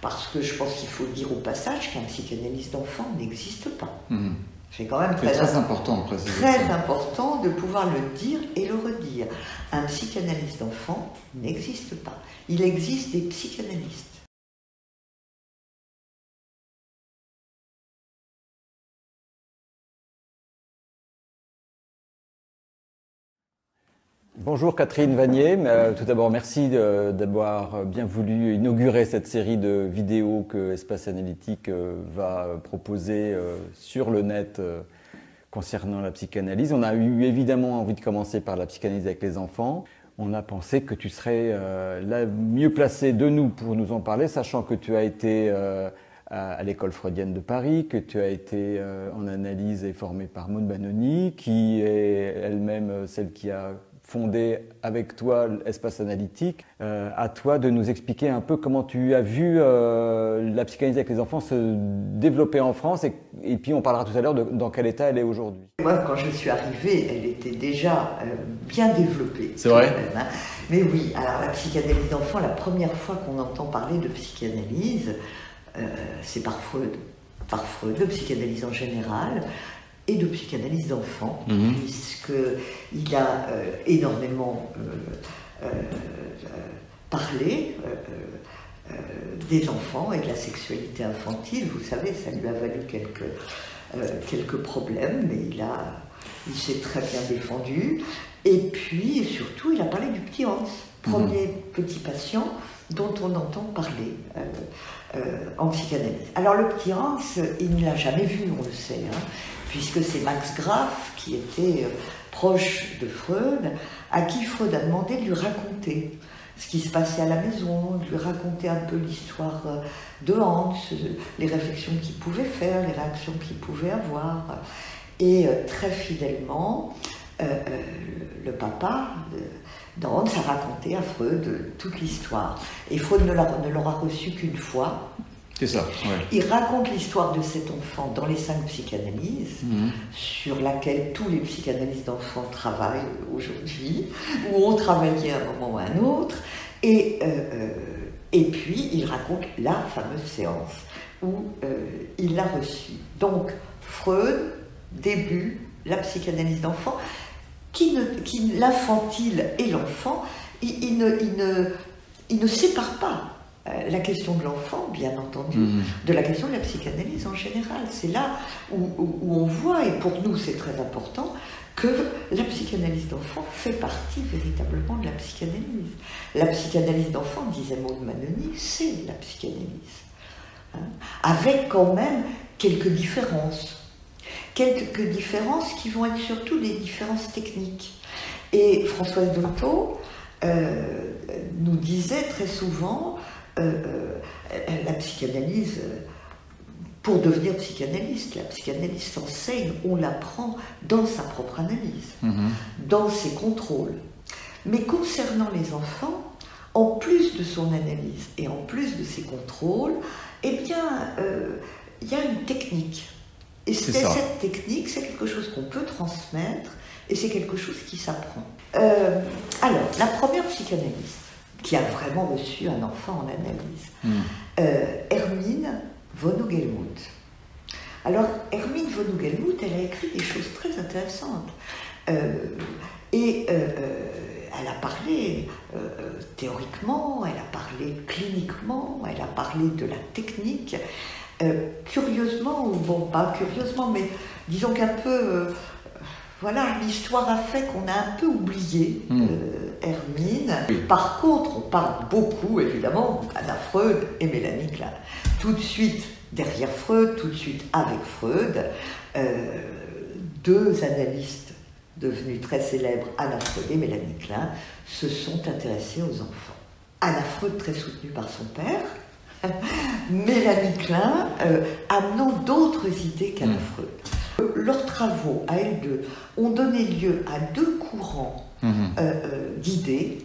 Parce que je pense qu'il faut dire au passage qu'un psychanalyste d'enfant n'existe pas. Mhm. C'est quand même très, très important de préciser très ça. important de pouvoir le dire et le redire. Un psychanalyste d'enfant n'existe pas. Il existe des psychanalystes. Bonjour Catherine Vanier, Euh, tout d'abord merci d'avoir bien voulu inaugurer cette série de vidéos que Espace Analytique euh, va proposer euh, sur le net concernant la psychanalyse. On a eu évidemment envie de commencer par la psychanalyse avec les enfants. On a pensé que tu serais la mieux placée de nous pour nous en parler, sachant que tu as été à, l'école freudienne de Paris, que tu as été en analyse et formée par Maud Banoni, qui est elle-même celle qui a fondé avec toi l'espace analytique. Euh, à toi de nous expliquer un peu comment tu as vu euh, la psychanalyse avec les enfants se développer en France et, et puis on parlera tout à l'heure de dans quel état elle est aujourd'hui. Moi, quand je suis arrivée, elle était déjà euh, bien développée. C'est vrai même, hein. Mais oui, alors la psychanalyse d'enfant, la première fois qu'on entend parler de psychanalyse, euh, c'est par Freud. Par Freud, de psychanalyse en général et de psychanalyse d'enfant, Mhm. puisqu'il a euh, énormément euh, euh, parlé des enfants et de la sexualité infantile. Vous savez, ça lui a valu quelques, quelques problèmes, mais il, a, il s'est très bien défendu. Et puis, surtout, il a parlé du petit Hans, premier petit patient dont on entend parler euh, euh, en psychanalyse. Alors, le petit Hans, il ne l'a jamais vu, on le sait, hein, puisque c'est Max Graf, qui était euh, proche de Freud, à qui Freud a demandé de lui raconter ce qui se passait à la maison, de lui raconter un peu l'histoire euh, de Hans, euh, les réflexions qu'il pouvait faire, les réactions qu'il pouvait avoir. Et très fidèlement, le papa d'Hans a raconté à Freud toute l'histoire. Et Freud ne l'aura reçu qu'une fois. C'est ça, ouais. Il raconte l'histoire de cet enfant dans les cinq psychanalyses Mhm. sur laquelle tous les psychanalystes d'enfants travaillent aujourd'hui, ou ont travaillé à un moment ou à un autre. Et, euh, euh, et puis, il raconte la fameuse séance où euh, il l'a reçue. Donc, Freud, début, la psychanalyse d'enfants, qui ne, qui, l'infantile et l'enfant, il, il ne, il, ne, il ne sépare pas la question de l'enfant, bien entendu, Mhm. de la question de la psychanalyse en général. C'est là où, où- où on voit, et pour nous c'est très important, que la psychanalyse d'enfant fait partie véritablement de la psychanalyse. La psychanalyse d'enfant, disait Maud Manoni, c'est la psychanalyse. Hein, avec quand même quelques différences. Quelques différences qui vont être surtout des différences techniques. Et Françoise Dolto euh, nous disait très souvent euh, euh, la psychanalyse, euh, pour devenir psychanalyste, la psychanalyse s'enseigne, on l'apprend dans sa propre analyse, Mhm. dans ses contrôles. Mais concernant les enfants, en plus de son analyse et en plus de ses contrôles, eh bien, euh, il y a une technique. Et C'est cette technique, c'est quelque chose qu'on peut transmettre et c'est quelque chose qui s'apprend. Euh, alors, la première psychanalyste qui a vraiment reçu un enfant en analyse, Mhm. euh, Hermine von Ugelmuth. Alors, Hermine von Ugelmuth, elle a écrit des choses très intéressantes. Euh, et euh, elle a parlé théoriquement, elle a parlé cliniquement, elle a parlé de la technique. Curieusement, ou bon, pas curieusement, mais disons qu'un peu, voilà, l'histoire a fait qu'on a un peu oublié Mm. euh, Hermine. Oui. Par contre, on parle beaucoup, évidemment, d'Anna Freud et Mélanie Klein. Tout de suite derrière Freud, tout de suite avec Freud, euh, deux analystes devenus très célèbres, Anna Freud et Mélanie Klein, se sont intéressés aux enfants. Anna Freud, très soutenue par son père, Mélanie Klein euh, amenant d'autres idées qu'Anna Mm. Freud. Leurs travaux, à elles deux, ont donné lieu à deux courants Mhm. euh, euh, d'idées,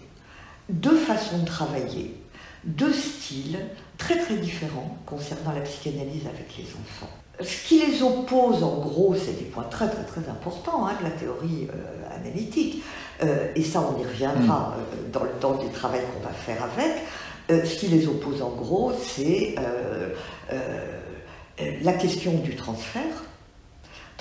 deux façons de travailler, deux styles très très différents concernant la psychanalyse avec les enfants. Ce qui les oppose en gros, c'est des points très très très importants hein, de la théorie euh, analytique, Euh, et ça on y reviendra euh, dans le temps du travail qu'on va faire avec. ce qui les oppose en gros, c'est la question du transfert.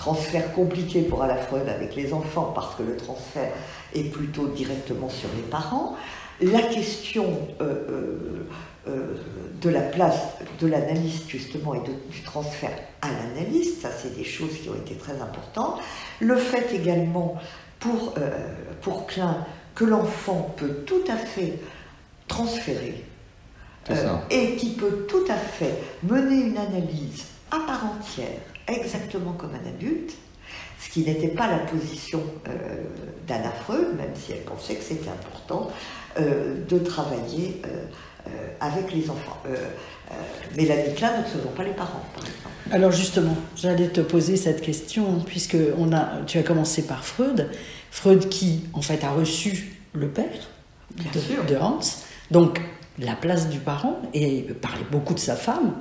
Transfert compliqué pour à la fois avec les enfants parce que le transfert est plutôt directement sur les parents. La question euh, de la place de l'analyste justement et du transfert à l'analyste, ça c'est des choses qui ont été très importantes. Le fait également pour, euh, pour Klein que l'enfant peut tout à fait transférer euh, et qui peut tout à fait mener une analyse à part entière, exactement comme un adulte, ce qui n'était pas la position d'Anna Freud, même si elle pensait que c'était important de travailler euh, avec les enfants. Euh, euh, Mélanie Klein ne recevons pas les parents, par exemple. Alors justement, j'allais te poser cette question, puisque on a, tu as commencé par Freud. Freud qui, en fait, a reçu le père de, Hans, donc la place du parent, et parlait beaucoup de sa femme.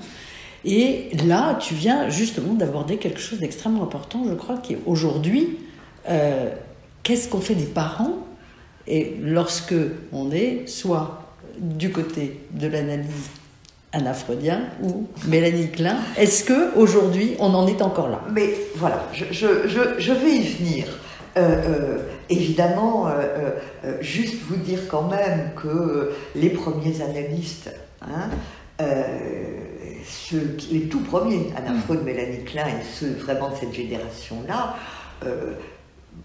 Et là, tu viens justement d'aborder quelque chose d'extrêmement important, je crois, qui est aujourd'hui, qu'est-ce qu'on fait des parents et lorsque on est soit du côté de l'analyse anafreudien ou Mélanie Klein. Est-ce que aujourd'hui on en est encore là? Mais voilà, je, vais y venir. Euh, euh, évidemment, euh, juste vous dire quand même que les premiers analystes, hein, ceux, les tout premiers, Anna Freud, Mélanie Klein et ceux vraiment de cette génération-là,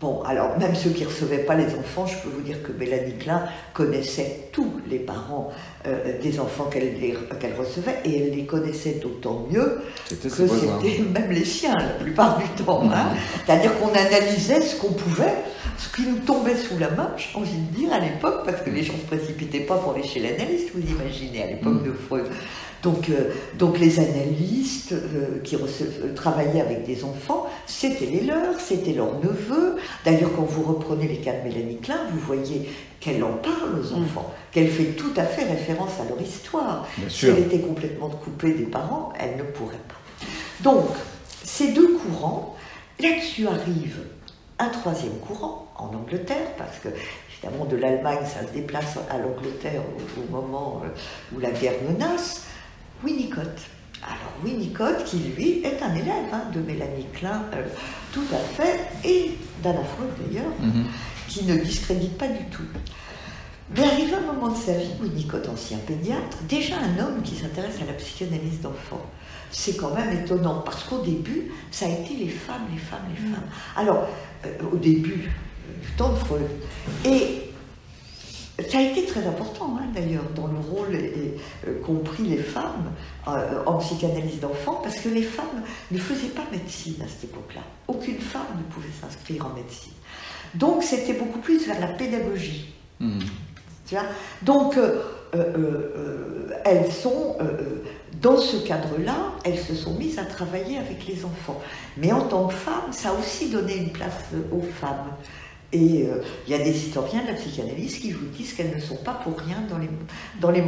Bon, alors même ceux qui ne recevaient pas les enfants, je peux vous dire que Mélanie Klein connaissait tous les parents euh, des enfants qu'elle recevait et elle les connaissait d'autant mieux que c'était même les siens la plupart du temps. Hein. C'est-à-dire qu'on analysait ce qu'on pouvait, ce qui nous tombait sous la main, j'ai envie de dire à l'époque, parce que les gens ne se précipitaient pas pour aller chez l'analyste, vous imaginez, à l'époque mm. de Freud. Donc, euh, donc les analystes euh, qui euh, travaillaient avec des enfants, c'était les leurs, c'était leurs neveux. D'ailleurs, quand vous reprenez les cas de Mélanie Klein, vous voyez qu'elle en parle aux mm. enfants, qu'elle fait tout à fait référence à leur histoire. si elle était complètement coupée des parents, elle ne pourrait pas. Donc, ces deux courants, là-dessus arrive un troisième courant en Angleterre, parce que évidemment de l'Allemagne, ça se déplace à l'Angleterre au, moment où la guerre menace. Winnicott. Alors Winnicott, qui lui est un élève hein, de Mélanie Klein, euh, tout à fait, et d'Anna Freud d'ailleurs, mhm. qui ne discrédite pas du tout. Mais arrive un moment de sa vie, Winnicott, ancien pédiatre, déjà un homme qui s'intéresse à la psychanalyse d'enfants. C'est quand même étonnant, parce qu'au début, ça a été les femmes, les femmes, les femmes. Alors, euh, au début du temps de Freud. Et ça a été très important hein, d'ailleurs dans le rôle et, euh, compris les femmes euh, en psychanalyse d'enfants parce que les femmes ne faisaient pas médecine à cette époque-là. Aucune femme ne pouvait s'inscrire en médecine. Donc c'était beaucoup plus vers la pédagogie. Hmm. Tu vois? Donc euh, elles sont dans ce cadre-là, elles se sont mises à travailler avec les enfants. Mais en tant que femmes, ça a aussi donné une place aux femmes. Et euh, il y a des historiens de la psychanalyse qui vous disent qu'elles ne sont pas pour rien dans les, dans les,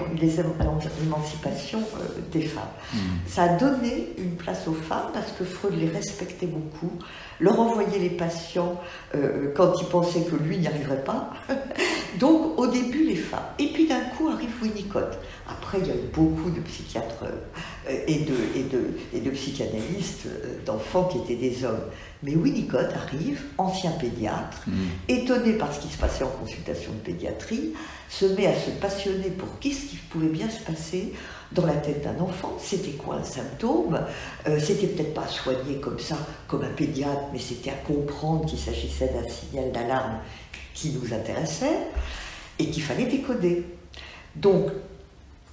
l'émancipation euh, des femmes. Hmm. Ça a donné une place aux femmes parce que Freud les respectait beaucoup, leur envoyait les patients euh, quand il pensait que lui n'y arriverait pas. Donc au début les femmes. Et puis d'un coup arrive Winnicott. Après il y a eu beaucoup de psychiatres et, de, et, de, et de psychanalystes d'enfants qui étaient des hommes. Mais Winnicott arrive, ancien pédiatre, mm. étonné par ce qui se passait en consultation de pédiatrie, se met à se passionner pour qu'est-ce qui pouvait bien se passer dans la tête d'un enfant. C'était quoi un symptôme? Euh, C'était peut-être pas soigné comme ça, comme un pédiatre, mais c'était à comprendre qu'il s'agissait d'un signal d'alarme qui nous intéressait et qu'il fallait décoder. Donc,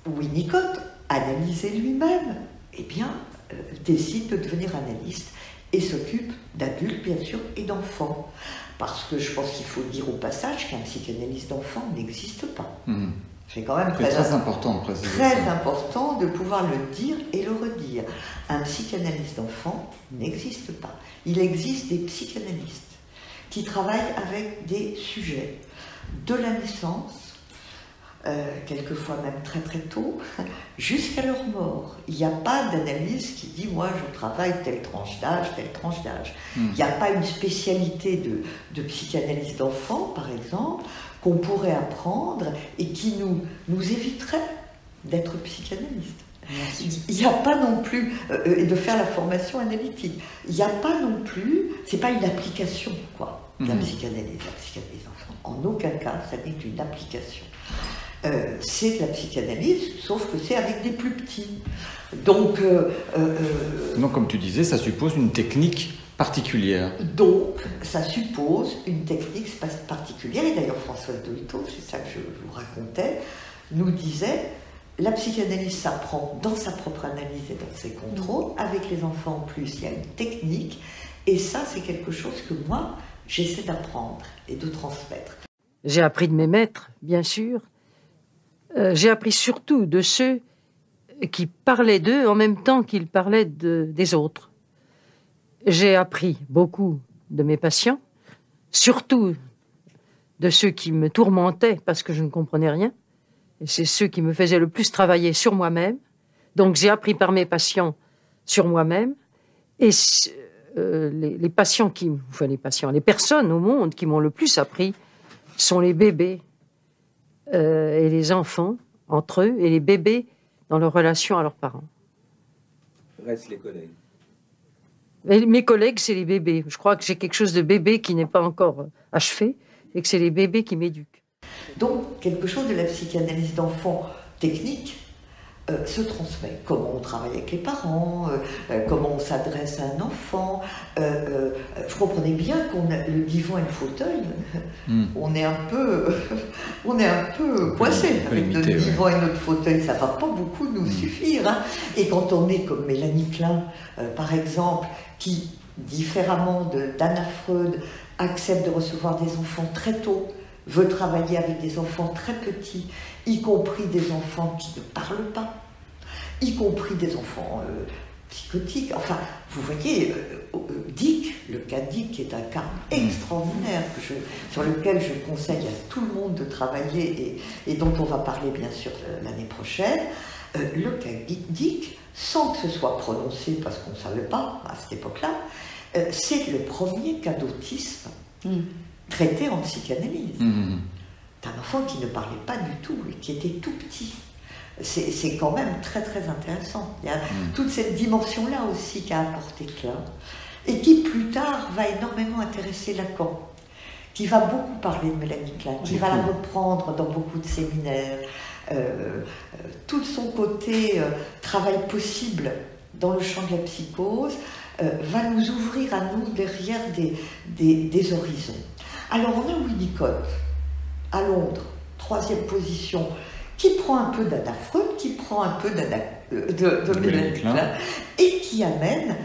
Winnicott, analysé lui-même, eh bien, euh, décide de devenir analyste et s'occupe d'adultes, bien sûr, et d'enfants. Parce que je pense qu'il faut dire au passage qu'un psychanalyste d'enfant n'existe pas. Hmm. C'est quand même très, très important, très important de pouvoir le dire et le redire. Un psychanalyste d'enfant n'existe pas. Il existe des psychanalystes qui travaillent avec des sujets de la naissance euh, quelquefois même très très tôt, jusqu'à leur mort. Il n'y a pas d'analyse qui dit moi je travaille telle tranche d'âge, telle tranche d'âge. Hmm. Il n'y a pas une spécialité de, de psychanalyse d'enfant, par exemple, qu'on pourrait apprendre et qui nous, nous éviterait d'être psychanalyste. Il n'y a pas non plus, euh, et de faire la formation analytique, il n'y a pas non plus, c'est pas une application, quoi, la mhm. psychanalyse, la psychanalyse enfant. En aucun cas, ça n'est une application. Euh, c'est de la psychanalyse, sauf que c'est avec des plus petits. Donc, euh, Donc, comme tu disais, ça suppose une technique particulière. Donc, ça suppose une technique particulière. Et d'ailleurs, Françoise Dolito, c'est ça que je vous racontais, nous disait la psychanalyse s'apprend dans sa propre analyse et dans ses contrôles. Mm. Avec les enfants en plus, il y a une technique. Et ça, c'est quelque chose que moi, j'essaie d'apprendre et de transmettre. J'ai appris de mes maîtres, bien sûr. Euh, j'ai appris surtout de ceux qui parlaient d'eux en même temps qu'ils parlaient des autres. J'ai appris beaucoup de mes patients, surtout de ceux qui me tourmentaient parce que je ne comprenais rien. C'est ceux qui me faisaient le plus travailler sur moi-même. Donc j'ai appris par mes patients sur moi-même. Et euh, les, patients qui, enfin les patients, les personnes au monde qui m'ont le plus appris sont les bébés euh, et les enfants entre eux et les bébés dans leur relation à leurs parents. Restent les collègues. Mes collègues, c'est les bébés. Je crois que j'ai quelque chose de bébé qui n'est pas encore achevé et que c'est les bébés qui m'éduquent. Donc, quelque chose de la psychanalyse d'enfant technique euh, se transmet. Comment on travaille avec les parents, euh, euh, comment on s'adresse à un enfant. vous comprenez bien qu'on a le divan et le fauteuil, hmm. on est un peu, on est un peu coincé avec notre divan et notre fauteuil. Ça va pas beaucoup nous hmm. suffire. Hein. Et quand on est comme Mélanie Klein, par exemple, qui différemment d'Anna Freud accepte de recevoir des enfants très tôt veut travailler avec des enfants très petits, y compris des enfants qui ne parlent pas, y compris des enfants euh, psychotiques. Enfin, vous voyez, euh, euh, Dick, le cas Dick est un cas extraordinaire sur lequel je conseille à tout le monde de travailler et, dont on va parler bien sûr l'année prochaine. le cas Dick, sans que ce soit prononcé parce qu'on ne savait pas à cette époque-là, c'est le premier cas d'autisme. Mm traité en psychanalyse. Mmh. un enfant qui ne parlait pas du tout et qui était tout petit. C'est quand même très très intéressant. Il y a mmh. toute cette dimension-là aussi qu'a apporté Klein et qui plus tard va énormément intéresser Lacan, qui va beaucoup parler de Mélanie Klein, qui va la reprendre dans beaucoup de séminaires. Euh, euh, tout son côté euh, travail possible dans le champ de la psychose va nous ouvrir à nous derrière des, des horizons. Alors on a Winnicott à Londres, troisième position, qui prend un peu d'Anna Freud, qui prend un peu euh, de, de Mélanie Klein, et qui amène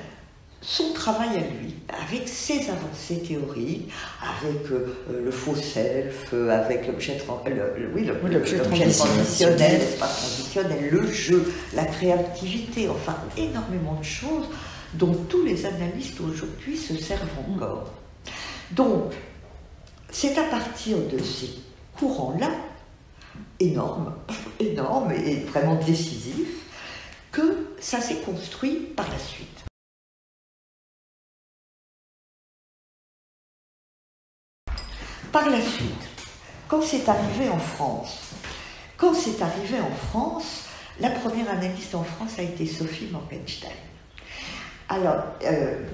son travail à lui, avec ses avancées théoriques, avec euh, le faux self, euh, avec l'objet oui, transitionnel, transitionnel, le jeu, la créativité, enfin énormément de choses dont tous les analystes aujourd'hui se servent encore. Donc, c'est à partir de ces courants-là, énormes, énormes et vraiment décisifs, que ça s'est construit par la suite. Par la suite, quand c'est arrivé en France, quand c'est arrivé en France, la première analyste en France a été Sophie Morgenstein. Alors, euh,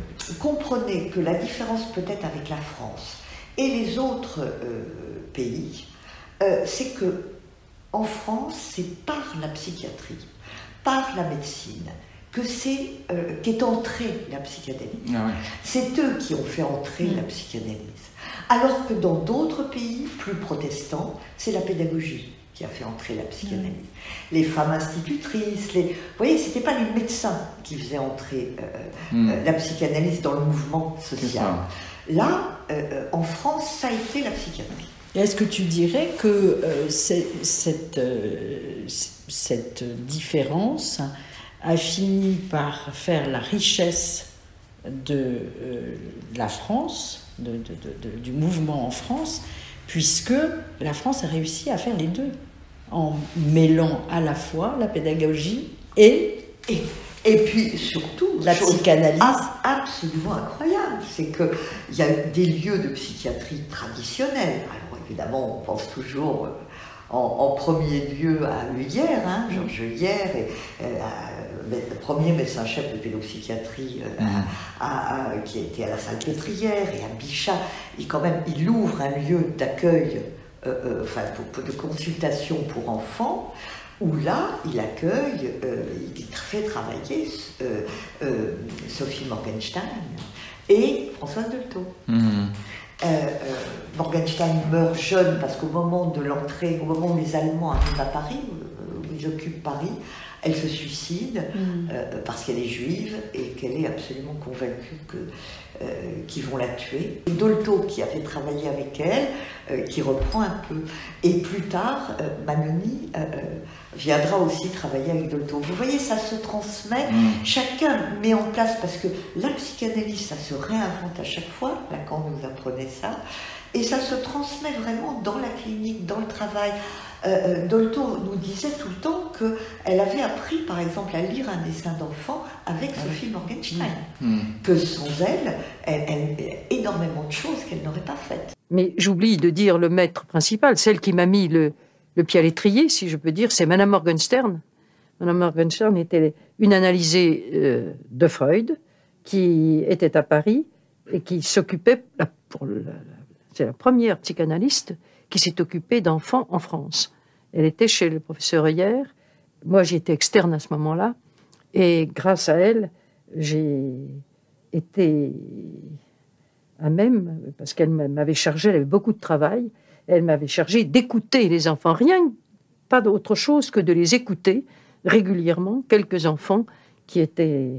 comprenez que la différence peut-être avec la France, et les autres euh, pays, euh, c'est que en France, c'est par la psychiatrie, par la médecine, que c'est euh, qu'est entrée la psychanalyse. Ah c'est eux qui ont fait entrer la mm. psychanalyse. Alors que dans d'autres pays plus protestants, c'est la pédagogie qui a fait entrer la psychanalyse. Mm. Les femmes institutrices, les... vous voyez, c'était pas les médecins qui faisaient entrer mm. la psychanalyse dans le mouvement social. Là, euh, euh, en France, ça a été la psychiatrie. Est-ce que tu dirais que euh, cette, cette différence a fini par faire la richesse de la France, du mouvement en France, puisque la France a réussi à faire les deux, en mêlant à la fois la pédagogie et, et et puis surtout, la psychanalyse absolument incroyable, c'est qu'il y a des lieux de psychiatrie traditionnels. Évidemment, on pense toujours en, premier lieu à Huyer, hein, Georges Huyer, et, le premier médecin-chef de pédopsychiatrie mm. qui était à la salle pétrière et à Bichat. Il, quand même, il ouvre un lieu d'accueil, enfin, de consultation pour enfants où là, il accueille, il fait travailler Sophie Morgenstein et Françoise Delto. Mm. Euh, euh, Morgenstein meurt jeune parce qu'au moment de l'entrée, au moment où les Allemands arrivent à Paris, où ils occupent Paris, elle se suicide mm. euh, parce qu'elle est juive et qu'elle est absolument convaincue que, qu'ils vont la tuer. Dolto, qui avait travaillé avec elle, qui reprend un peu. Et plus tard, Manoni viendra aussi travailler avec Dolto. Vous voyez, ça se transmet, mm. chacun met en place, parce que la psychanalyse, ça se réinvente à chaque fois, Lacan nous apprenait ça, et ça se transmet vraiment dans la clinique, dans le travail. Euh, euh, Dolto nous disait tout le temps qu'elle avait appris, par exemple, à lire un dessin d'enfant avec ah Sophie Morgenstein. Mm. Mm. Que sans elle, elle, elle, énormément de choses qu'elle n'aurait pas faites. Mais j'oublie de dire le maître principal, celle qui m'a mis le, le pied à l'étrier, si je peux dire, c'est Madame Morgenstern. Madame Morgenstern était une analysée euh, de Freud qui était à Paris et qui s'occupait, c'est la première psychanalyste qui s'est occupée d'enfants en France. Elle était chez le professeur hier. Moi, j'étais externe à ce moment-là. Et grâce à elle, j'ai été à même, parce qu'elle m'avait chargé, elle avait beaucoup de travail, elle m'avait chargé d'écouter les enfants, rien, pas d'autre chose que de les écouter régulièrement, quelques enfants qui étaient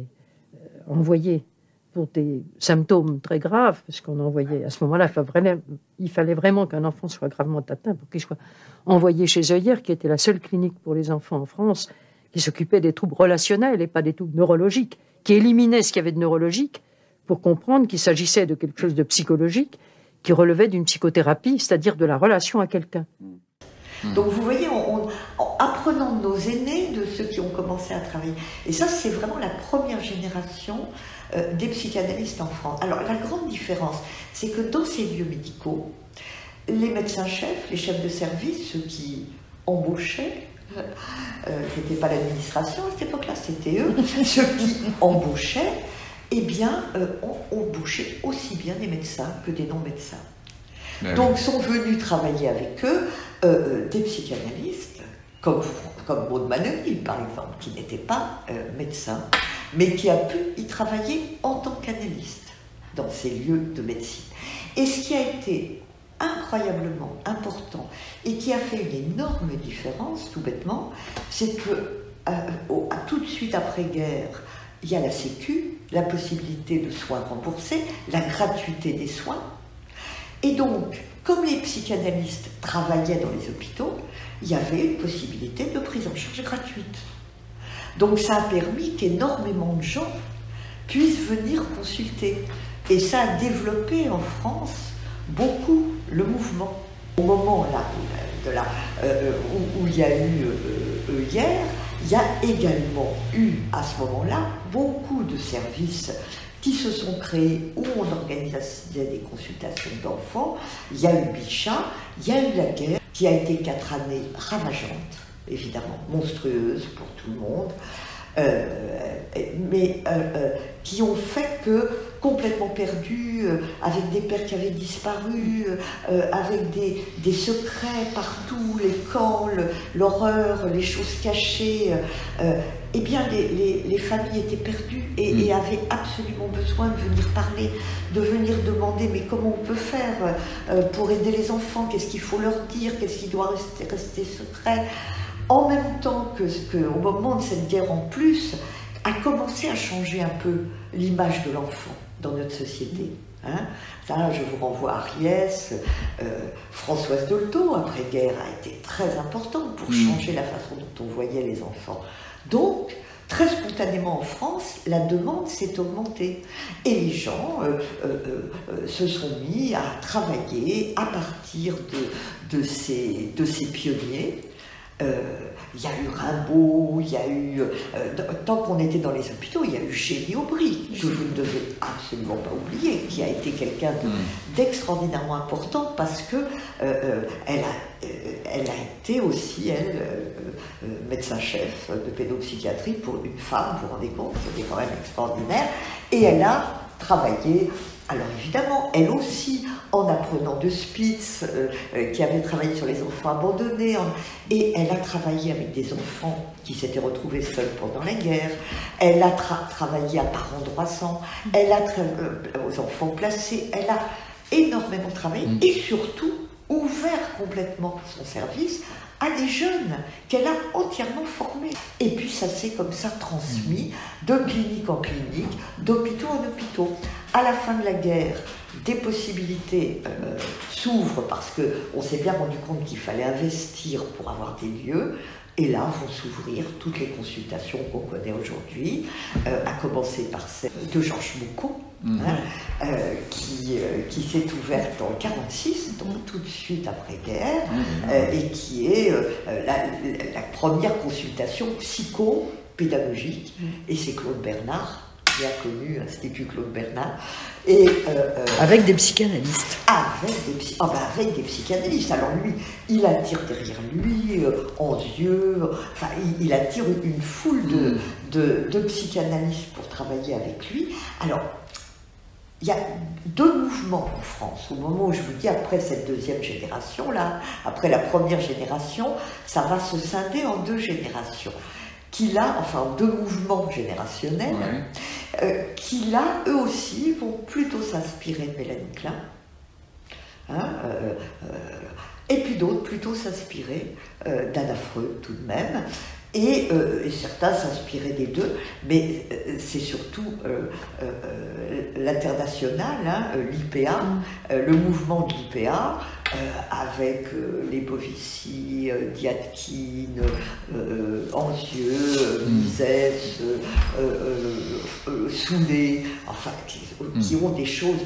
euh, envoyés pour des symptômes très graves, parce qu'on envoyait à ce moment-là, il fallait vraiment qu'un enfant soit gravement atteint pour qu'il soit envoyé chez Œillère, qui était la seule clinique pour les enfants en France, qui s'occupait des troubles relationnels et pas des troubles neurologiques, qui éliminait ce qu'il y avait de neurologique pour comprendre qu'il s'agissait de quelque chose de psychologique qui relevait d'une psychothérapie, c'est-à-dire de la relation à quelqu'un. Donc vous voyez, en apprenant de nos aînés, de ceux qui ont commencé à travailler, et ça c'est vraiment la première génération euh, des psychanalystes en France. Alors la grande différence, c'est que dans ces lieux médicaux, les médecins-chefs, les chefs de service, ceux qui embauchaient, euh, ce n'était pas l'administration à cette époque-là, c'était eux, ceux qui embauchaient, eh bien, euh, on, bouchait aussi bien des médecins que des non-médecins. Ben Donc sont venus travailler avec eux euh, euh, des psychanalystes, comme, comme Maud par exemple, qui n'était pas médecin, mais qui a pu y travailler en tant qu'analyste dans ces lieux de médecine. Et ce qui a été incroyablement important et qui a fait une énorme différence, tout bêtement, c'est que tout de suite après-guerre, il y a la Sécu, la possibilité de soins remboursés, la gratuité des soins. Et donc, comme les psychanalystes travaillaient dans les hôpitaux, il y avait une possibilité de prise en charge gratuite. Donc ça a permis qu'énormément de gens puissent venir consulter. Et ça a développé en France beaucoup le mouvement. Au moment là, euh, où, il y a eu euh, hier, il y a également eu à ce moment-là beaucoup de services se sont créés où on organisait des consultations d'enfants. Il y a eu Bichat, il y a eu la guerre qui a été quatre années ravageantes, évidemment monstrueuses pour tout le monde. Euh, mais euh, euh, qui ont fait que complètement perdus, avec des pères qui avaient disparu, avec des, des, secrets partout, les camps, l'horreur, les choses cachées, eh bien les, les, familles étaient perdues et, mm. et, avaient absolument besoin de venir parler, de venir demander mais comment on peut faire pour aider les enfants, qu'est-ce qu'il faut leur dire, qu'est-ce qui doit rester, rester secret en même temps que, que, au moment de cette guerre en plus, a commencé à changer un peu l'image de l'enfant dans notre société. Hein. Ça, je vous renvoie à Ariès, euh, Françoise Dolto, après-guerre, a été très importante pour mm. changer la façon dont on voyait les enfants. Donc, très spontanément en France, la demande s'est augmentée. Et les gens euh, euh, se sont mis à travailler à partir de, de, ces, de ces pionniers euh, il y a eu Rimbaud, il y a eu. Euh, tant qu'on était dans les hôpitaux, il y a eu Génie Aubry, que vous ne devez absolument pas oublier, qui a été quelqu'un mm. d'extraordinairement important parce que euh, elle, a, elle a été aussi, elle, médecin-chef de pédopsychiatrie pour une femme, vous vous rendez compte, c'était quand même extraordinaire. Et elle a travaillé alors évidemment, elle aussi, en apprenant de Spitz, euh, euh, qui avait travaillé sur les enfants abandonnés, et elle a travaillé avec des enfants qui s'étaient retrouvés seuls pendant la guerre, elle a travaillé à parents droissants, elle a euh, aux enfants placés, elle a énormément travaillé, mm. et surtout ouvert complètement son service à des jeunes qu'elle a entièrement formés. Et puis ça s'est comme ça transmis de clinique en clinique, d'hôpitaux en hôpitaux. À la fin de la guerre, des possibilités euh, s'ouvrent parce qu'on s'est bien rendu compte qu'il fallait investir pour avoir des lieux. Et là vont s'ouvrir toutes les consultations qu'on connaît aujourd'hui, euh, à commencer par celle de Georges Moucault, Mhm. Hein, euh, qui, euh, qui s'est ouverte en 1946, donc tout de suite après-guerre, mhm. et qui est la, première consultation psycho-pédagogique. Mhm. Et c'est Claude Bernard bien connu, Institut Claude Bernard. Et, avec des psychanalystes. Avec des, ben avec des psychanalystes. Alors lui, il attire derrière lui, en yeux, enfin, il, attire une foule de, de, de, psychanalystes pour travailler avec lui. Alors, il y a deux mouvements en France. Au moment où je vous dis, après cette deuxième génération-là, après la première génération, ça va se scinder en deux générations. Qui là, enfin en deux mouvements générationnels, euh, qui là, eux aussi, vont plutôt s'inspirer de Mélanie Klein. Hein, euh, euh, et puis d'autres plutôt s'inspirer d'Anna Freud tout de même, euh, et, certains s'inspiraient des deux, mais c'est surtout euh, l'international, hein, l'IPA, mm. le mouvement de l'IPA, avec les Bovici, Diatkin, Anzieux, mm. Mises, Soulet, enfin, mm. qui, ont des choses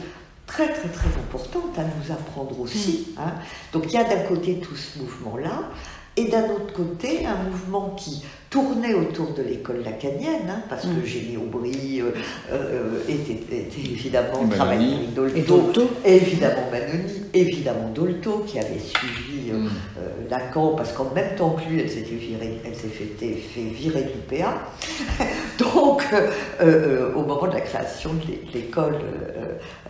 très très très importantes à nous apprendre aussi. Hein. Donc il y a d'un côté tout ce mouvement-là, et d'un autre côté, un mouvement qui tournait autour de l'école lacanienne, hein, parce que mm. Génie Aubry euh, euh, était, évidemment travaillé avec Dolto, évidemment Manoni, évidemment Dolto, qui avait suivi euh, mm. Lacan, parce qu'en même temps que lui, elle s'était fait, fait, virer du PA. Donc, au moment de la création de l'école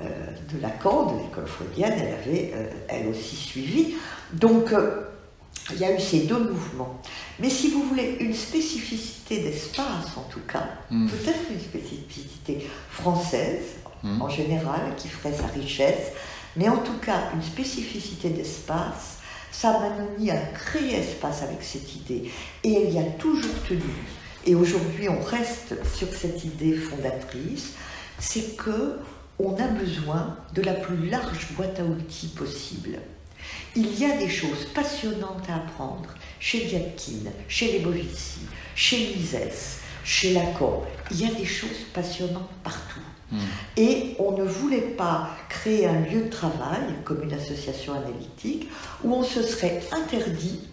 de Lacan, de l'école freudienne, elle avait elle aussi suivi. Donc, il y a eu ces deux mouvements. Mais si vous voulez une spécificité d'espace, en tout cas, hmm. peut-être une spécificité française, hmm. en général, qui ferait sa richesse, mais en tout cas une spécificité d'espace, Samanoni a créé espace avec cette idée, et elle y a toujours tenu. Et aujourd'hui, on reste sur cette idée fondatrice, c'est que on a besoin de la plus large boîte à outils possible. Il y a des choses passionnantes à apprendre chez Diatkin, chez Lebovici, chez Mises, chez Lacan. Il y a des choses passionnantes partout. Hmm. Et on ne voulait pas créer un lieu de travail comme une association analytique où on se serait interdit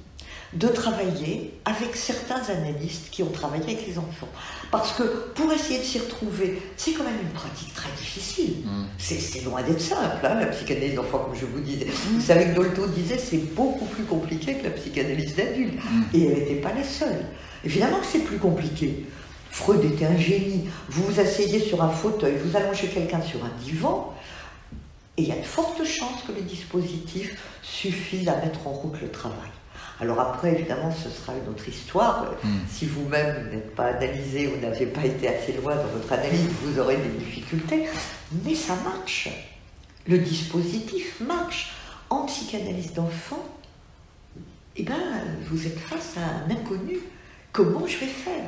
de travailler avec certains analystes qui ont travaillé avec les enfants. Parce que pour essayer de s'y retrouver, c'est quand même une pratique très difficile. Mm. C'est loin d'être simple, hein, la psychanalyse d'enfants, comme je vous disais. Mm. Vous savez que Dolto disait c'est beaucoup plus compliqué que la psychanalyse d'adulte. Mm. Et elle n'était pas la seule. Évidemment que c'est plus compliqué. Freud était un génie. Vous vous asseyez sur un fauteuil, vous allongez quelqu'un sur un divan, et il y a de fortes chances que les dispositifs suffisent à mettre en route le travail. Alors après, évidemment, ce sera une autre histoire. Hmm. Si vous-même n'êtes pas analysé ou n'avez pas été assez loin dans votre analyse, vous aurez des difficultés. Mais ça marche. Le dispositif marche. En psychanalyse d'enfant, eh ben, vous êtes face à un inconnu. Comment je vais faire?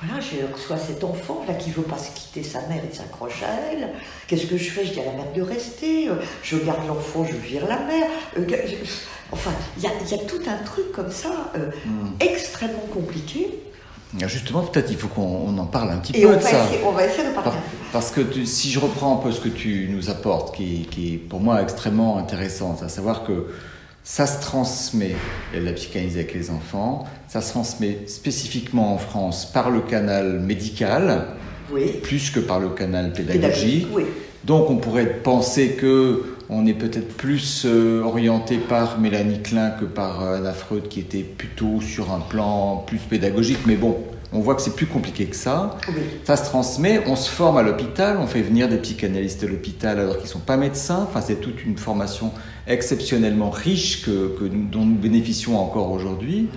Voilà, je reçois cet enfant là qui veut pas se quitter sa mère et s'accroche à elle. Qu'est-ce que je fais? Je dis à la mère de rester. Euh, je garde l'enfant, je vire la mère. Enfin, il y, a, tout un truc comme ça, euh, hmm. extrêmement compliqué. Justement, peut-être il faut qu'on en parle un petit peu de ça. on va essayer de parler. Parce que si je reprends un peu ce que tu nous apportes, qui, qui est pour moi extrêmement intéressant, à savoir que ça se transmet, la psychanalyse avec les enfants, ça se transmet spécifiquement en France par le canal médical, plus que par le canal pédagogique. Donc on pourrait penser que on est peut-être plus euh, orienté par Mélanie Klein que par euh, Anna Freud qui était plutôt sur un plan plus pédagogique. Mais bon, on voit que c'est plus compliqué que ça. Ça se transmet, on se forme à l'hôpital, on fait venir des psychanalystes à l'hôpital alors qu'ils ne sont pas médecins. Enfin, c'est toute une formation exceptionnellement riche que, dont nous bénéficions encore aujourd'hui.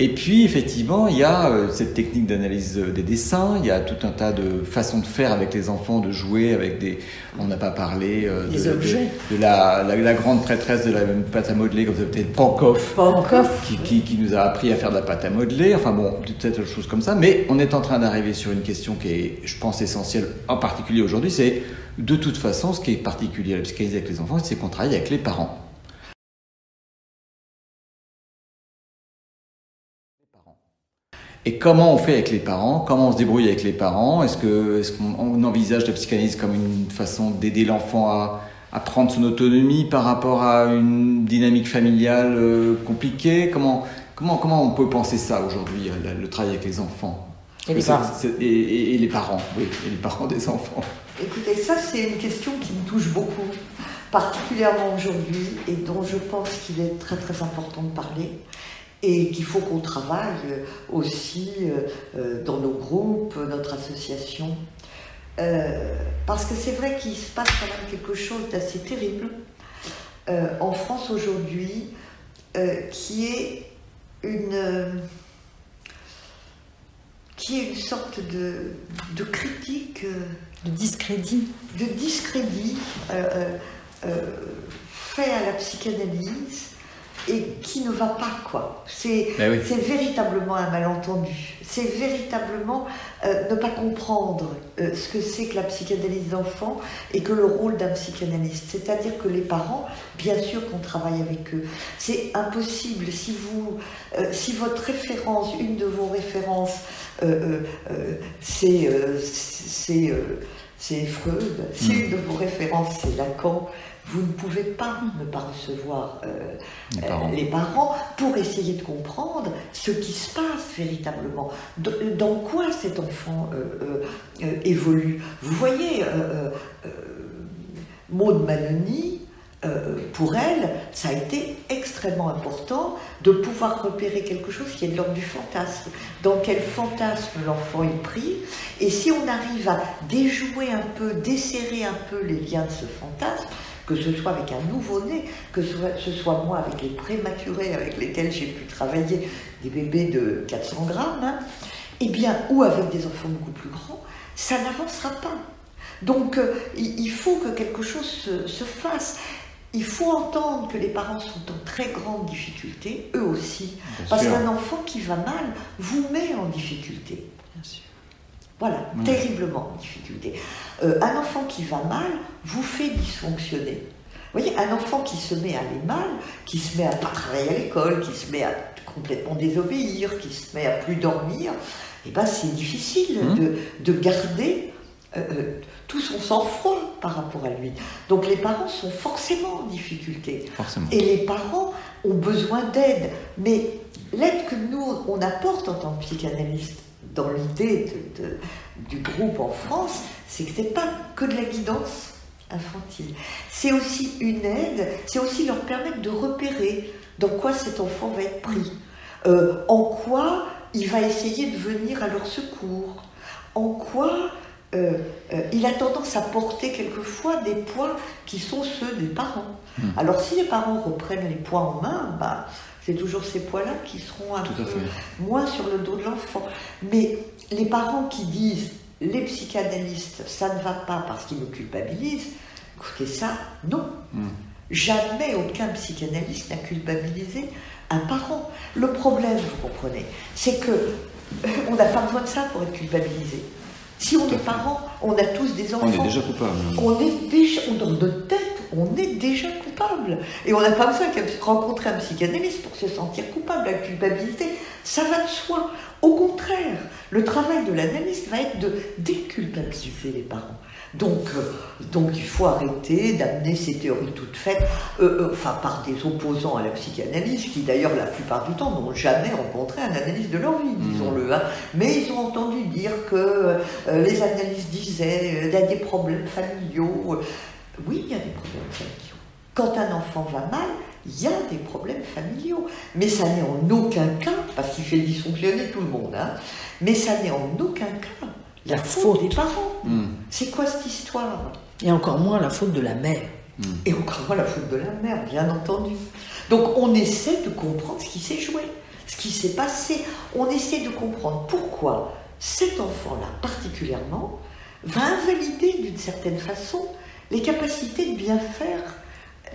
Et puis, effectivement, il y a euh, cette technique d'analyse des dessins, il y a tout un tas de façons de faire avec les enfants, de jouer avec des... On n'a pas parlé euh, des de, objets. de, la, la, grande prêtresse de la pâte à modeler, comme vous peut-être Pankov, qui, qui, qui, nous a appris à faire de la pâte à modeler, enfin bon, peut-être des choses comme ça. Mais on est en train d'arriver sur une question qui est, je pense, essentielle, en particulier aujourd'hui, c'est de toute façon, ce qui est particulier à la psychanalyse avec les enfants, c'est qu'on travaille avec les parents. Et comment on fait avec les parents? Comment on se débrouille avec les parents? Est-ce qu'on est qu'on envisage la psychanalyse comme une façon d'aider l'enfant à, à, prendre son autonomie par rapport à une dynamique familiale euh, compliquée? Comment, comment, comment on peut penser ça aujourd'hui, euh, le, travail avec les enfants? Et les, parents. et, les parents, oui, et les parents des enfants. Écoutez, ça c'est une question qui me touche beaucoup, particulièrement aujourd'hui, et dont je pense qu'il est très très important de parler et qu'il faut qu'on travaille aussi euh, euh, dans nos groupes, notre association. Euh, parce que c'est vrai qu'il se passe quand même quelque chose d'assez terrible en France aujourd'hui, qui est une qui est une sorte de, de critique, de discrédit, de discrédit fait à la psychanalyse et qui ne va pas, quoi. C'est ben véritablement un malentendu. C'est véritablement euh, ne pas comprendre euh, ce que c'est que la psychanalyse d'enfant et que le rôle d'un psychanalyste. C'est-à-dire que les parents, bien sûr qu'on travaille avec eux. C'est impossible si vous, euh, si votre référence, une de vos références, c'est c'est Freud, si mm. une de vos références c'est Lacan, vous ne pouvez pas ne pas recevoir euh, les, parents. pour essayer de comprendre ce qui se passe véritablement. Dans quoi cet enfant euh, euh, évolue? Vous voyez, Maud Manoni, pour elle, ça a été extrêmement important de pouvoir repérer quelque chose qui est de l'ordre du fantasme. Dans quel fantasme l'enfant est pris, et si on arrive à déjouer un peu, desserrer un peu les liens de ce fantasme, que ce soit avec un nouveau-né, que ce soit moi avec les prématurés avec lesquels j'ai pu travailler, des bébés de 400 grammes, hein, eh bien, ou avec des enfants beaucoup plus grands, ça n'avancera pas. Donc, euh, il faut que quelque chose se, fasse. Il faut entendre que les parents sont en très grande difficulté, eux aussi, parce qu'un enfant qui va mal vous met en difficulté. Bien sûr. Voilà, terriblement en difficulté. Euh, un enfant qui va mal vous fait dysfonctionner. Vous voyez, un enfant qui se met à aller mal, qui se met à pas travailler à l'école, qui se met à complètement désobéir, qui se met à plus dormir, eh ben c'est difficile mmh. de, garder euh, euh, tout son sang-froid par rapport à lui. Donc les parents sont forcément en difficulté. Et les parents ont besoin d'aide. Mais l'aide que nous, on apporte en tant que psychanalyste, dans l'idée du groupe en France, c'est que ce n'est pas que de la guidance infantile. C'est aussi une aide, c'est aussi leur permettre de repérer dans quoi cet enfant va être pris, euh, en quoi il va essayer de venir à leur secours, en quoi euh, euh, il a tendance à porter quelquefois des poids qui sont ceux des parents. Hmm. Alors si les parents reprennent les poids en main, bah, c'est toujours ces poids-là qui seront un peu moins sur le dos de l'enfant. Mais les parents qui disent les psychanalystes, ça ne va pas parce qu'ils me culpabilisent, écoutez ça, non. Hmm. Jamais aucun psychanalyste n'a culpabilisé un parent. Le problème, vous comprenez, c'est que euh, on n'a pas besoin de ça pour être culpabilisé. Si on est parent, on a tous des enfants. On est déjà coupable. On est déjà, dans notre tête, on est déjà coupable. Et on n'a pas besoin de rencontrer un psychanalyste pour se sentir coupable. La culpabilité Ça va de soi. Au contraire, le travail de l'analyste va être de déculpabiliser les parents. Donc, euh, donc il faut arrêter d'amener ces théories toutes faites, euh, euh, enfin par des opposants à la psychanalyse, qui d'ailleurs la plupart du temps n'ont jamais rencontré un analyste de leur vie, mmh. disons-le. Hein. Mais ils ont entendu dire que les analystes disaient qu'il y a des problèmes familiaux. Oui, il y a des problèmes familiaux. Quand un enfant va mal, il y a des problèmes familiaux. Mais ça n'est en aucun cas, parce qu'il fait dysfonctionner tout le monde, hein, mais ça n'est en aucun cas la, faute, des parents. Hmm. C'est quoi cette histoire? Et encore moins la faute de la mère. Hmm. Et encore moins la faute de la mère, bien entendu. Donc on essaie de comprendre ce qui s'est joué, ce qui s'est passé. On essaie de comprendre pourquoi cet enfant-là, particulièrement, va invalider d'une certaine façon les capacités de bien faire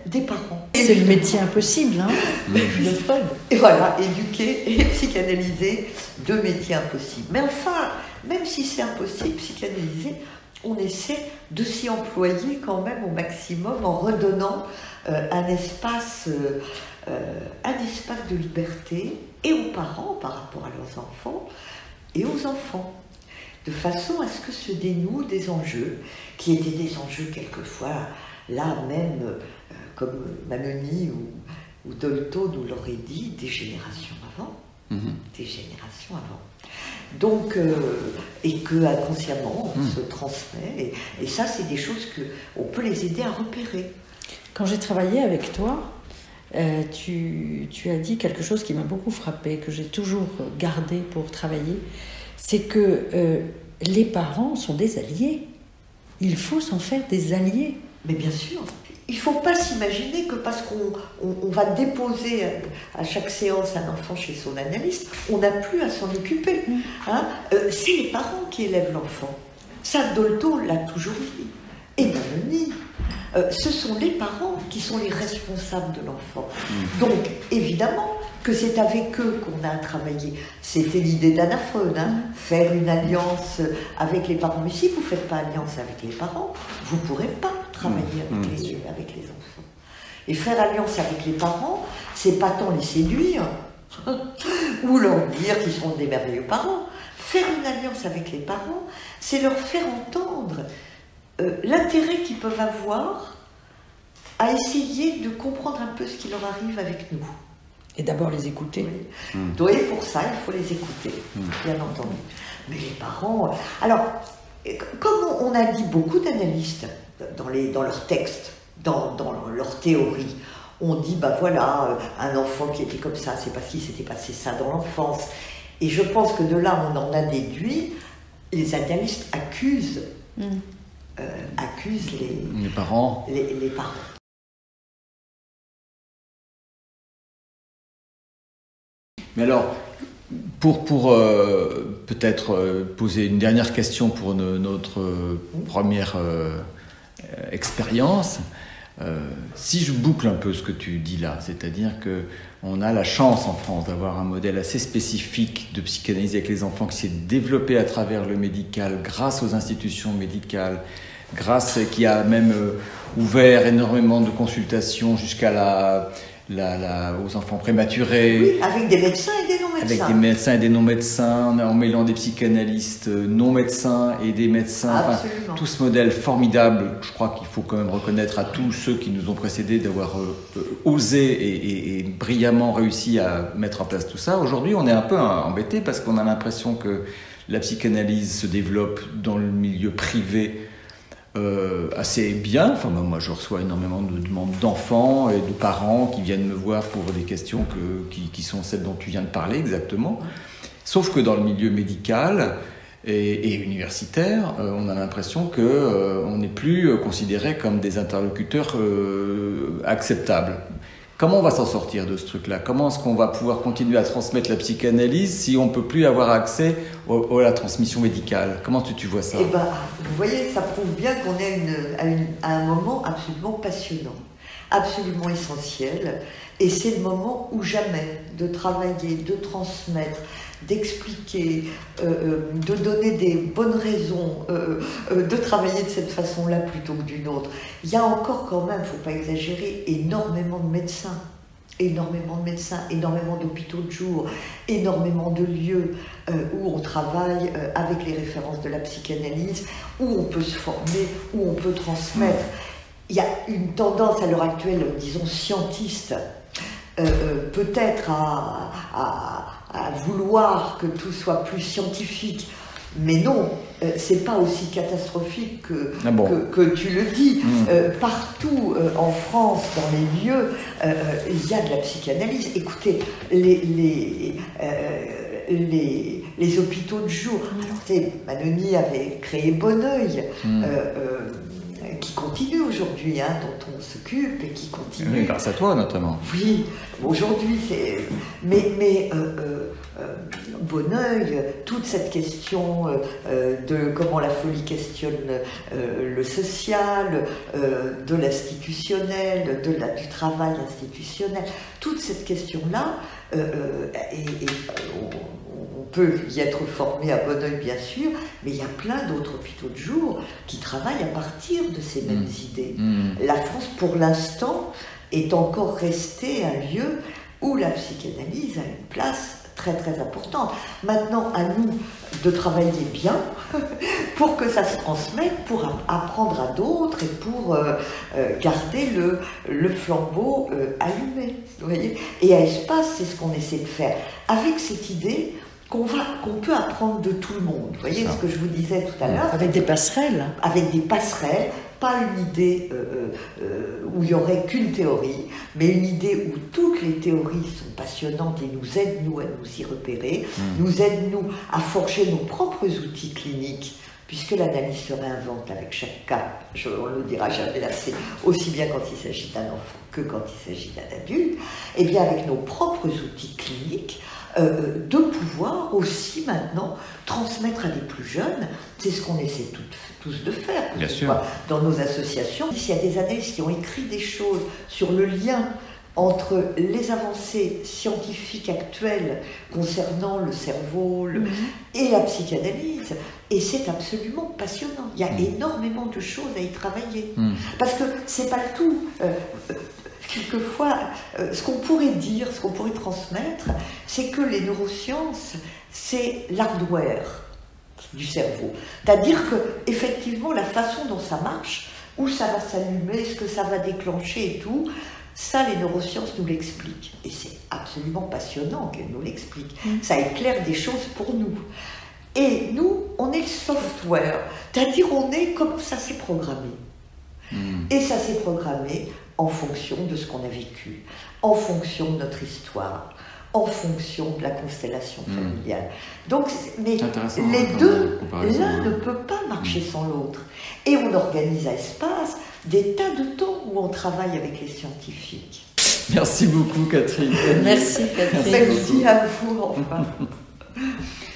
des parents. C'est le métier impossible, hein, de Freud. Et voilà, éduquer et psychanalyser, deux métiers impossibles. Mais enfin, même si c'est impossible, psychanalyser, on essaie de s'y employer quand même au maximum en redonnant euh, un, espace, euh, euh, un espace de liberté et aux parents par rapport à leurs enfants et aux enfants, de façon à ce que se dénouent des enjeux qui étaient des enjeux quelquefois là même, comme Manoni ou, ou Dolto nous l'aurait dit, des générations avant. Mhm. Des générations avant. Donc, euh, et que inconsciemment, on hmm. se transmet. Et, ça, c'est des choses qu'on peut les aider à repérer. Quand j'ai travaillé avec toi, euh, tu, tu, as dit quelque chose qui m'a beaucoup frappé, que j'ai toujours gardé pour travailler, c'est que euh, les parents sont des alliés. Il faut s'en faire des alliés. Mais bien sûr il ne faut pas s'imaginer que parce qu'on va déposer à chaque séance un enfant chez son analyste, on n'a plus à s'en occuper. Mm. Hein euh, c'est les parents qui élèvent l'enfant. Ça, Dolto l'a toujours dit. Et Danoni. Euh, ce sont les parents qui sont les responsables de l'enfant. Mm. Donc, évidemment, que c'est avec eux qu'on a travaillé. C'était l'idée d'Anna Freud, hein, faire une alliance avec les parents. Mais si vous ne faites pas alliance avec les parents, vous ne pourrez pas travailler avec, mmh. les, avec les enfants. Et faire alliance avec les parents, c'est pas tant les séduire ou leur dire qu'ils sont des merveilleux parents. Faire une alliance avec les parents, c'est leur faire entendre euh, l'intérêt qu'ils peuvent avoir à essayer de comprendre un peu ce qui leur arrive avec nous. Et d'abord les écouter. Oui. Mmh. Et pour ça, il faut les écouter, mmh. bien entendu. Mais les parents. Alors, comme on a dit beaucoup d'analystes dans, les, dans leurs textes, dans, dans leur théorie, on dit, bah voilà, euh, un enfant qui était comme ça, c'est parce qu'il s'était passé ça dans l'enfance. Et je pense que de là, on en a déduit, les analystes accusent, mmh. euh, accusent les, les parents. Les, les parents. Mais alors, pour, pour euh, peut-être euh, poser une dernière question pour notre première euh, expérience, si je boucle un peu ce que tu dis là, c'est-à-dire que on a la chance en France d'avoir un modèle assez spécifique de psychanalyse avec les enfants qui s'est développé à travers le médical, grâce aux institutions médicales, grâce qui a même ouvert énormément de consultations jusqu'à la aux enfants prématurés. Oui, avec des médecins et des non-médecins. Avec des médecins et des non-médecins, en mêlant des psychanalystes euh, non-médecins et des médecins. tout ce modèle formidable, je crois qu'il faut quand même reconnaître à tous ceux qui nous ont précédés d'avoir euh, euh, osé et, brillamment réussi à mettre en place tout ça. Aujourd'hui, on est un peu embêté parce qu'on a l'impression que la psychanalyse se développe dans le milieu privé euh, assez bien. Enfin, moi, je reçois énormément de demandes d'enfants et de parents qui viennent me voir pour des questions que, qui, sont celles dont tu viens de parler exactement. Sauf que dans le milieu médical et, universitaire, euh, on a l'impression qu'on euh, n'est plus considéré comme des interlocuteurs acceptables. Comment on va s'en sortir de ce truc-là? Comment est-ce qu'on va pouvoir continuer à transmettre la psychanalyse si on ne peut plus avoir accès à la transmission médicale? Comment tu, vois ça? Eh ben, Vous voyez, ça prouve bien qu'on est à, un moment absolument passionnant, absolument essentiel. Et c'est le moment où jamais de travailler, de transmettre, d'expliquer, euh, euh, de donner des bonnes raisons euh, de travailler de cette façon-là plutôt que d'une autre. Il y a encore quand même, faut pas exagérer, énormément de médecins. énormément de médecins, énormément d'hôpitaux de jour, énormément de lieux où on travaille avec les références de la psychanalyse, où on peut se former, où on peut transmettre. Il y a une tendance à l'heure actuelle, disons, scientiste, peut-être à, vouloir que tout soit plus scientifique, mais non, euh, c'est pas aussi catastrophique que, ah que, tu le dis. Hmm. Euh, partout euh, en France, dans les lieux, il y a de la psychanalyse. Écoutez, les, les, les, les hôpitaux de jour. Hmm. Manoni avait créé Bonneuil. Hmm qui continue aujourd'hui, hein, dont on s'occupe et qui continue. Oui, grâce à toi notamment. Oui, aujourd'hui, c'est. Mais, mais euh, euh, euh Bonneuil, toute cette question euh, de comment la folie questionne le social, de l'institutionnel, de la, du travail institutionnel, toute cette question-là, et, peut y être formé à bon oeil, bien sûr, mais il y a plein d'autres hôpitaux de jour qui travaillent à partir de ces mêmes mmh. idées. Mmh. La France, pour l'instant, est encore restée un lieu où la psychanalyse a une place très très importante. Maintenant, à nous de travailler bien pour que ça se transmette, pour apprendre à d'autres et pour euh, euh, garder le, le flambeau euh, allumé. Vous voyez et à Espace, c'est ce qu'on essaie de faire. Avec cette idée, qu'on peut apprendre de tout le monde. Vous voyez ce que je vous disais tout à l'heure Avec des passerelles. Avec des passerelles, pas une idée euh, euh, euh, où il n'y aurait qu'une théorie, mais une idée où toutes les théories sont passionnantes et nous aident, nous, à nous y repérer, hmm. nous aident, nous, à forger nos propres outils cliniques, puisque l'analyse se réinvente avec chaque cas, je, on ne le dira jamais assez, aussi bien quand il s'agit d'un enfant que quand il s'agit d'un adulte, et eh bien avec nos propres outils cliniques, de pouvoir aussi maintenant transmettre à des plus jeunes. C'est ce qu'on essaie tous de faire, Bien sûr. dans nos associations. Il y a des analystes qui ont écrit des choses sur le lien entre les avancées scientifiques actuelles concernant le cerveau mhm. et la psychanalyse. Et c'est absolument passionnant. Il y a mhm. énormément de choses à y travailler. Mhm. Parce que c'est pas le tout. Euh, quelquefois, euh, ce qu'on pourrait dire, ce qu'on pourrait transmettre, c'est que les neurosciences, c'est l'hardware du cerveau. C'est-à-dire que, effectivement, la façon dont ça marche, où ça va s'allumer, ce que ça va déclencher et tout, ça, les neurosciences nous l'expliquent. Et c'est absolument passionnant qu'elles nous l'expliquent. Mm. Ça éclaire des choses pour nous. Et nous, on est le software, c'est-à-dire on est comme ça s'est programmé? Mm. Et ça s'est programmé en fonction de ce qu'on a vécu, en fonction de notre histoire, en fonction de la constellation hmm. familiale. Donc, mais les deux, l'un ne peut pas marcher hmm. sans l'autre. Et on organise à espace des tas de temps où on travaille avec les scientifiques. Merci beaucoup, Catherine. Merci, Catherine. Merci à vous, enfin.